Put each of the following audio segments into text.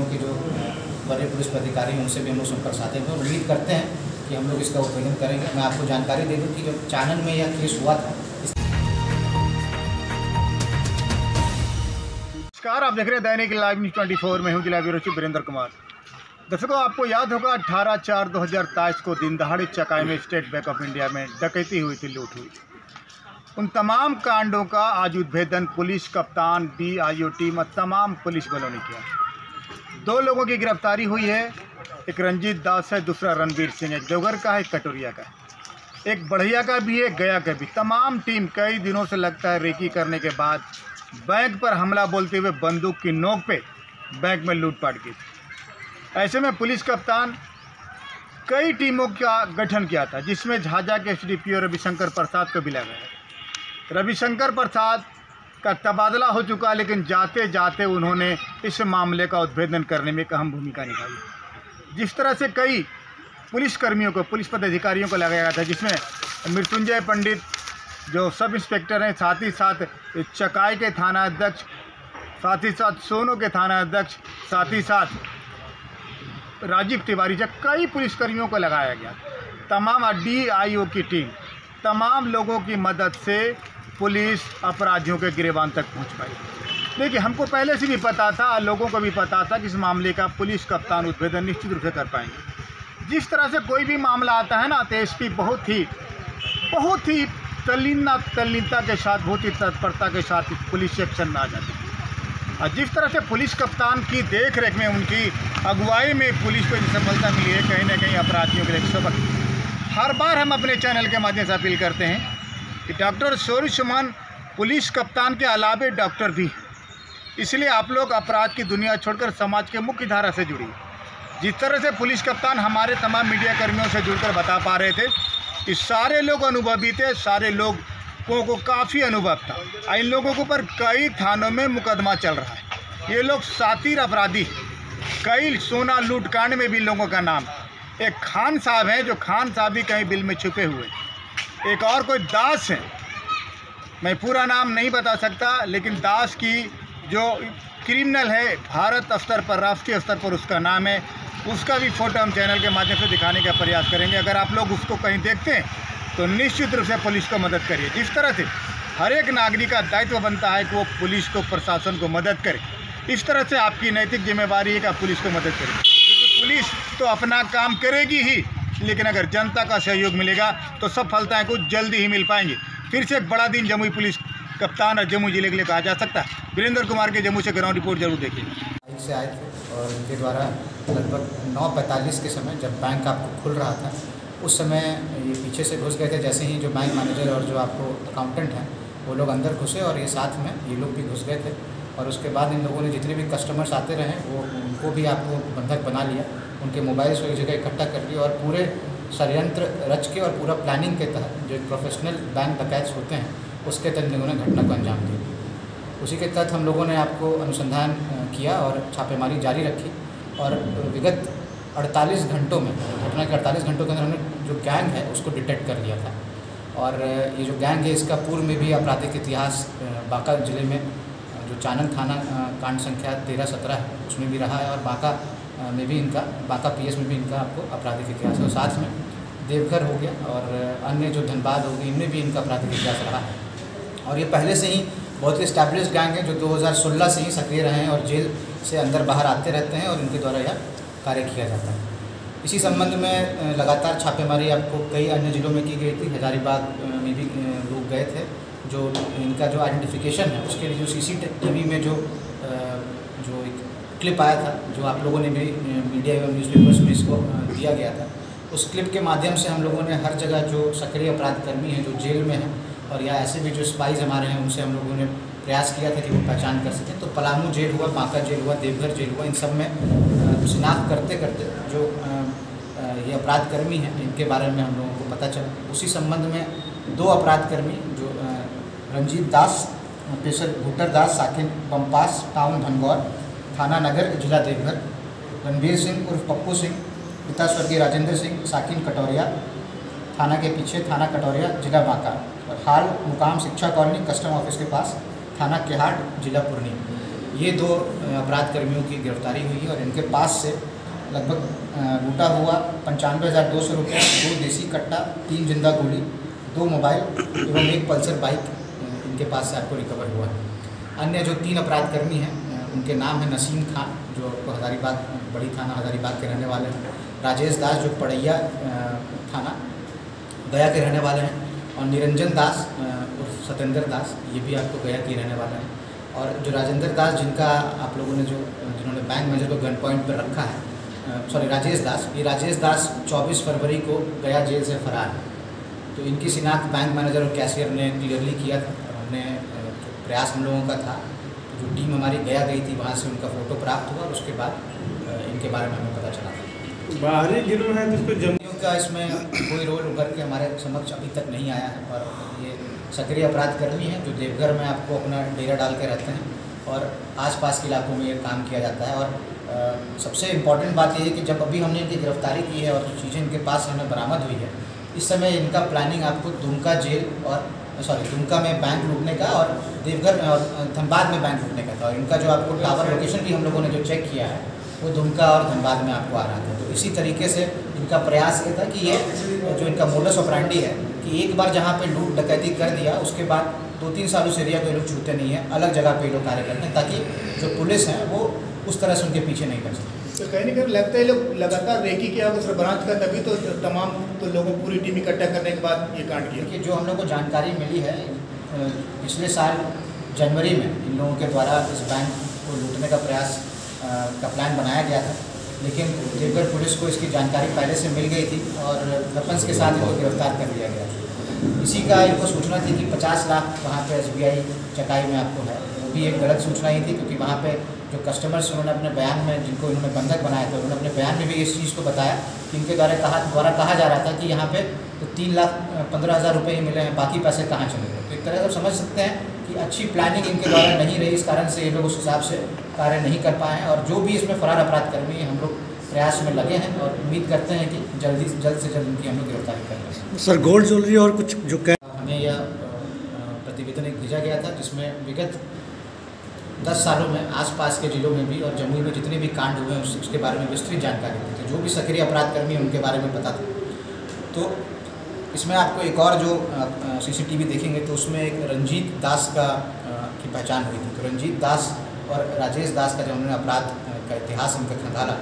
जिलों के जो बड़े पुलिस अधिकारी हैं, उनसे भी हम लोग संपर्क साधे हैं। और उम्मीद करते हैं कि हम लोग इसका उद्भेदन करेंगे। मैं आपको जानकारी दे दूँ कि जब चानन में यह केस हुआ था नमस्कार, आप देख रहे हैं दैनिक लाइव न्यूज़ ट्वेंटी फोर। में हूँ जिला ब्यूरो चीफ वीरेंद्र कुमार। दर्शकों, आपको याद होगा 18 चार 2023 को दिन दहाड़े चकाई में स्टेट बैंक ऑफ़ इंडिया में डकैती हुई थी, लूट हुई। उन तमाम कांडों का आज उद्भेदन पुलिस कप्तान डी आई टीम और तमाम पुलिस बलों ने किया। दो लोगों की गिरफ्तारी हुई है। एक रंजीत दास है, दूसरा रणवीर सिंह है। देवघर का है कटोरिया का है। एक बढ़िया का भी है गया का भी। तमाम टीम कई दिनों से लगता है रेकी करने के बाद बैंक पर हमला बोलते हुए बंदूक की नोक पे बैंक में लूटपाट की। ऐसे में पुलिस कप्तान कई टीमों का गठन किया था, जिसमें झाझा के S D P O Ravishankar Prasad को भी लगाया। रविशंकर प्रसाद का तबादला हो चुका लेकिन जाते जाते उन्होंने इस मामले का उद्भेदन करने में एक अहम भूमिका निभाई। जिस तरह से कई पुलिसकर्मियों को, पुलिस पदाधिकारियों को लगाया गया था, जिसमें मृत्युंजय पंडित जो सब इंस्पेक्टर हैं, साथ ही साथ चकाई के थाना अध्यक्ष, साथ ही साथ सोनो के थाना अध्यक्ष, साथ ही साथ राजीव तिवारी जब कई पुलिसकर्मियों को लगाया गया। तमाम डीआईओ की टीम, तमाम लोगों की मदद से पुलिस अपराधियों के गिरेबान तक पहुँच पाई। देखिए, हमको पहले से भी पता था, लोगों को भी पता था कि इस मामले का पुलिस कप्तान उद्भेदन निश्चित रूप से कर पाएँगे। जिस तरह से कोई भी मामला आता है ना तो एस बहुत ही बहुत ही तल्लीना तल्लीनता के साथ, बहुत ही तत्परता के साथ पुलिस सेक्शन में आ जाती है। और जिस तरह से पुलिस कप्तान की देख रेख में उनकी अगुवाई में पुलिस को सफलता मिली है, कहीं ना कहीं अपराधियों के लिए सबक। हर बार हम अपने चैनल के माध्यम से अपील करते हैं कि डॉक्टर सौरी सुमन पुलिस कप्तान के अलावे डॉक्टर भी हैं। इसलिए आप लोग अपराध की दुनिया छोड़कर समाज के मुख्य धारा से जुड़ी जिस तरह से पुलिस कप्तान हमारे तमाम मीडिया कर्मियों से जुड़कर बता पा रहे थे कि सारे लोग अनुभवी थे सारे लोग को, को काफ़ी अनुभव था। इन लोगों के ऊपर कई थानों में मुकदमा चल रहा है। ये लोग सातिर अपराधी कई सोना लूटकांड में भी लोगों का नाम एक खान साहब हैं जो खान साहब भी कहीं बिल में छुपे हुए एक और कोई दास है? मैं पूरा नाम नहीं बता सकता, लेकिन दास की जो क्रिमिनल है, भारत स्तर पर, राष्ट्रीय स्तर पर उसका नाम है। उसका भी फ़ोटो हम चैनल के माध्यम से दिखाने का प्रयास करेंगे। अगर आप लोग उसको कहीं देखते हैं तो निश्चित रूप से पुलिस को मदद करिए। जिस तरह से हर एक नागरिक का दायित्व बनता है कि वो पुलिस को, प्रशासन को मदद करे। इस तरह से आपकी नैतिक जिम्मेवारी है कि आप पुलिस को मदद करें। क्योंकि पुलिस तो अपना काम करेगी ही। लेकिन अगर जनता का सहयोग मिलेगा तो सफलताएँ कुछ जल्दी ही मिल पाएँगी। फिर से एक बड़ा दिन जमुई पुलिस कप्तान और जम्मू ज़िले के लिए कहा जा सकता है। वीरेंद्र कुमार के जम्मू से ग्राउंड रिपोर्ट ज़रूर देखिए। बाइक से आए थे और इनके द्वारा लगभग नौ पैंतालीस के समय जब बैंक आपको खुल रहा था, उस समय ये पीछे से घुस गए थे। जैसे ही जो बैंक मैनेजर और जो आपको अकाउंटेंट हैं, वो लोग अंदर घुसे और ये साथ में ये लोग भी घुस गए थे। और उसके बाद इन लोगों ने जितने भी कस्टमर्स आते रहे, वो उनको भी आपको बंधक बना लिया। उनके मोबाइल्स को एक जगह इकट्ठा कर लिया और पूरे षडयंत्र रच के और पूरा प्लानिंग के तहत जो प्रोफेशनल बैंक डकैत्स होते हैं, उसके तहत लोगों ने घटना को अंजाम दिया। उसी के तहत हम लोगों ने आपको अनुसंधान किया और छापेमारी जारी रखी और विगत 48 घंटों में, घटना के 48 घंटों के अंदर हमने जो गैंग है, उसको डिटेक्ट कर लिया था। और ये जो गैंग है, इसका पूर्व में भी आपराधिक इतिहास बांका ज़िले में जो चानन थाना कांड संख्या तेरह, सत्रह है, उसमें भी रहा है और बांका में भी इनका, बांका पीएस में भी इनका आपको आपराधिक इतिहास और साथ में देवघर हो गया और अन्य जो धनबाद हो गई इनमें भी इनका आपराधिक इतिहास रहा है। और ये पहले से ही बहुत ही स्टैब्लिश गैंग है, जो 2016 से ही सक्रिय रहे हैं और जेल से अंदर बाहर आते रहते हैं और इनके द्वारा यह कार्य किया जाता है। इसी संबंध में लगातार छापेमारी आपको कई अन्य ज़िलों में की गई थी। हजारीबाग में भी लोग गए थे। जो इनका जो आइडेंटिफिकेशन है, उसके लिए जो सी सीसीटीवी में जो जो एक क्लिप आया था, जो आप लोगों ने भी मीडिया एवं न्यूज़पेपर्स में इसको दिया गया था, उस क्लिप के माध्यम से हम लोगों ने हर जगह जो सक्रिय अपराधकर्मी हैं, जो जेल में हैं, और या ऐसे भी जो स्पाइज हमारे हैं, उनसे हम लोगों ने प्रयास किया था कि वो पहचान कर सकें। तो पलामू जेल हुआ, बांका जेल हुआ, देवघर जेल हुआ, इन सब में शिनाख्त करते करते जो ये अपराधकर्मी हैं, इनके बारे में हम लोगों को पता चला। उसी संबंध में दो अपराध कर्मी जो रंजीत दास पेशर भुट्टर दास साकिन बम्पास टाउन धनगौर, थाना नगर, जिला देवघर। रणवीर सिंह उर्फ़ पप्पू सिंह, पिता स्वर्गीय राजेंद्र सिंह, साकिन कटौरिया, थाना के पीछे थाना कटौरिया, जिला बांका। और हाल मुकाम शिक्षा कॉलोनी, कस्टम ऑफ़िस के पास, थाना केहाट, जिला पूर्णी ये दो अपराध कर्मियों की गिरफ्तारी हुई और इनके पास से लगभग लूटा हुआ पंचानवे हज़ार दो सौ रुपये, दो देसी कट्टा, तीन ज़िंदा गोली, दो मोबाइल एवं एक पल्सर बाइक इनके पास से आपको रिकवर हुआ है। अन्य जो तीन अपराध कर्मी हैं उनके नाम है नसीम खान, जो आपको हज़ारीबाग, बड़ी थाना हज़ारीबाग के रहने वाले हैं। राजेश दास, जो पड़ैया थाना, गया के रहने वाले हैं। और निरंजन दास उर्फ़ सत्येंद्र दास, ये भी आपको गया के रहने वाले हैं। और जो राजेंद्र दास, जिनका आप लोगों ने जो जिन्होंने बैंक मैनेजर को गन पॉइंट पर रखा है सॉरी राजेश दास, ये राजेश दास 24 फरवरी को गया जेल से फरार है। तो इनकी शिनाख्त बैंक मैनेजर और कैशियर ने क्लियरली किया था। जो प्रयास हम लोगों का था जो टीम हमारी गया गई थी वहाँ से उनका फ़ोटो प्राप्त हुआ और उसके बाद इनके बारे में हमें पता चला था। बाहरी गिरोह है जिसको जम का इसमें कोई रोल उभर के हमारे समक्ष अभी तक नहीं आया है और ये सक्रिय अपराध कर्मी हैं जो देवघर में आपको अपना डेरा डाल के रहते हैं और आसपास के इलाकों में ये काम किया जाता है। और आ, सबसे इंपॉर्टेंट बात ये है कि जब अभी हमने इनकी गिरफ्तारी की है और जो चीज़ें इनके पास हमें बरामद हुई है इस समय इनका प्लानिंग आपको दुमका जेल और सॉरी दुमका में बैंक लूटने का और देवघर और धनबाद में बैंक लूटने का था। और इनका जो आपको टावर लोकेशन भी हम लोगों ने जो चेक किया है, वो दुमका और धनबाद में आपको आ रहा था। तो इसी तरीके से इनका प्रयास ये था कि ये, जो इनका मोडस ऑपरेंडी है, कि एक बार जहाँ पे लूट डकैती कर दिया, उसके बाद दो तीन साल उस एरिया को लोग छूते नहीं है, अलग जगह पे ये लोग कार्य करते हैं, ताकि जो पुलिस है, वो उस तरह से उनके पीछे नहीं कर सकती तो कहीं ना कहीं लगता है लोग लगातार रेकी किया सरबराज का तभी तो तमाम तो लोगों पूरी टीम इकट्ठा करने के बाद ये कांड किया। जो हम लोग को जानकारी मिली है पिछले साल जनवरी में इन लोगों के द्वारा इस बैंक को लूटने का प्रयास का प्लान बनाया गया था। लेकिन देवघर पुलिस को इसकी जानकारी पहले से मिल गई थी और वेपन्स के साथ इनको गिरफ़्तार कर लिया गया। इसी का इनको सूचना थी कि 50 लाख वहाँ पे एस चकाई में आपको है। वो भी एक गलत सूचना ही थी, क्योंकि वहाँ पे जो कस्टमर्स उन्होंने अपने बयान में, जिनको इन्होंने बंधक बनाया था, उन्होंने अपने बयान में भी इस चीज़ को बताया कि इनके द्वारा कहा द्वारा कहा जा रहा था कि यहाँ पे तो तीन लाख पंद्रह हज़ार रुपये ही मिले हैं, बाकी पैसे कहाँ चले गए? तो एक तरह से समझ सकते हैं कि अच्छी प्लानिंग इनके द्वारा नहीं रही, इस कारण से ये लोग उस हिसाब से कार्य नहीं कर पाए और जो भी इसमें फरार अपराध कर्मी हम लोग प्रयास में लगे हैं और उम्मीद करते हैं कि जल्दी, जल्द से जल्द इनकी हम लोग गिरफ्तारी करेंगे सर गोल्ड ज्वेलरी और कुछ जो हमें यह प्रतिवेदन एक भेजा गया था जिसमें विगत दस सालों में आसपास के ज़िलों में भी और जमुई में जितने भी कांड हुए हैं, उसके बारे में विस्तृत जानकारी देते जो भी सक्रिय अपराध कर्मी हैं, उनके बारे में पता था तो इसमें आपको एक और जो सीसीटीवी देखेंगे तो उसमें एक रंजीत दास का की पहचान हुई थी। तो रंजीत दास और राजेश दास का जब उन्होंने अपराध का इतिहास इनका खंगाला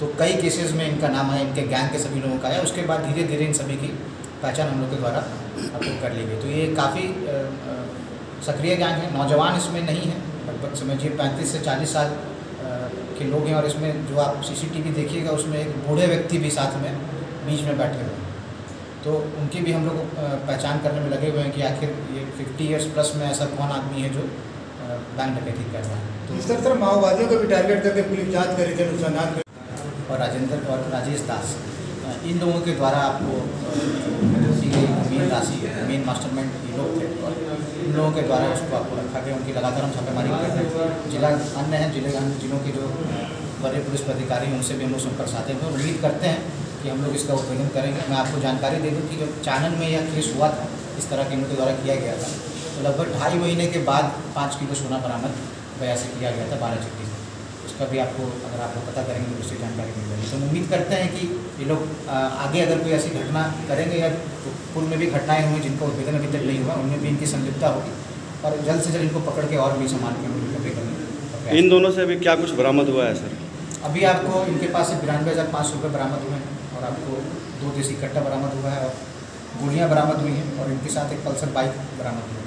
तो कई केसेस में इनका नाम आया, इनके गैंग के सभी लोगों का आया। उसके बाद धीरे धीरे इन सभी की पहचान हम लोग के द्वारा आपको कर ली गई। तो ये काफ़ी सक्रिय गैंग है। नौजवान इसमें नहीं है। लगभग समझिए पैंतीस से चालीस साल के लोग हैं और इसमें जो आप सीसीटीवी देखिएगा उसमें एक बूढ़े व्यक्ति भी साथ में बीच में बैठे हुए हैं। तो उनकी भी हम लोग पहचान करने में लगे हुए हैं कि आखिर ये फिफ्टी ईयर्स प्लस में ऐसा कौन आदमी है जो बैंक डकैती कर रहा है। तो इस तरह माओवादियों को भी टारगेट करके पुलिस जाँच करी थी कर और राजेंद्र और राजेश दास। इन लोगों के द्वारा आपको दी गई मेन राशि, मेन मास्टरमाइंड ये लोग थे, और इन लोगों के द्वारा उसको आपको रखा गया, उनकी लगातार हम छापेमारी कर रहे हैं। जिला अन्य हैं, ज़िले अन्य जिलों के जो बड़े पुलिस अधिकारी हैं, उनसे भी हम लोग संपर्क साधे हैं। उम्मीद करते हैं कि हम लोग इसका उद्भेदन करेंगे। मैं आपको जानकारी दे दूँ कि जब चानन में यह केस हुआ था, इस तरह के इनके द्वारा किया गया था। तो लगभग ढाई महीने के बाद पाँच किलो सोना बरामद से किया गया था बारह से उसका भी आपको, अगर आप पता करेंगे तो उससे जानकारी मिल जाएगी। तो हम उम्मीद करते हैं कि ये लोग आगे अगर कोई ऐसी घटना करेंगे या पूर्व में भी घटनाएँ हुई जिनका उद्भेदन अभी तक नहीं हुआ उनमें भी इनकी संलिप्तता होगी। और जल्द से जल्द इनको पकड़ के और भी सामान रिकवरी करेंगे इन दोनों से अभी क्या कुछ बरामद हुआ है सर? अभी आपको इनके पास से बिरानवे हज़ार पाँच सौ रुपये बरामद हुए हैं और आपको दो देसी कट्टा बरामद हुआ है और गोलियाँ बरामद हुई हैं और इनके साथ एक पल्सर बाइक बरामद हुई है।